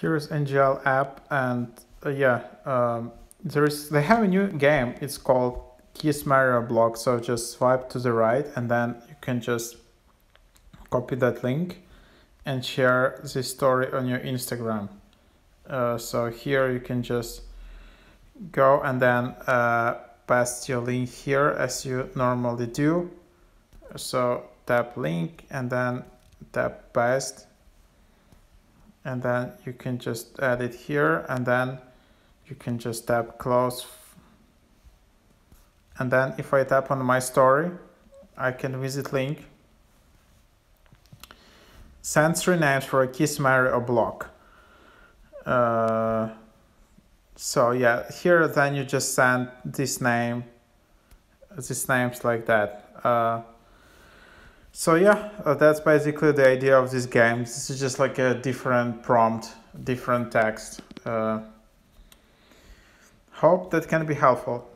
Here's NGL app and uh, yeah, um, there is they have a new game. It's called Kiss Marry or Block. So just swipe to the right and then you can just copy that link and share this story on your Instagram. Uh, so here you can just go and then uh, paste your link here as you normally do. So tap link and then tap paste and then you can just add it here and then you can just tap close. And then if I tap on my story I can visit link. Three names for a kiss marry or block. Uh, so yeah here then you just send this name these names like that. Uh, so yeah, uh, that's basically the idea of this game. This is just like a different prompt, different text. Uh, hope that can be helpful.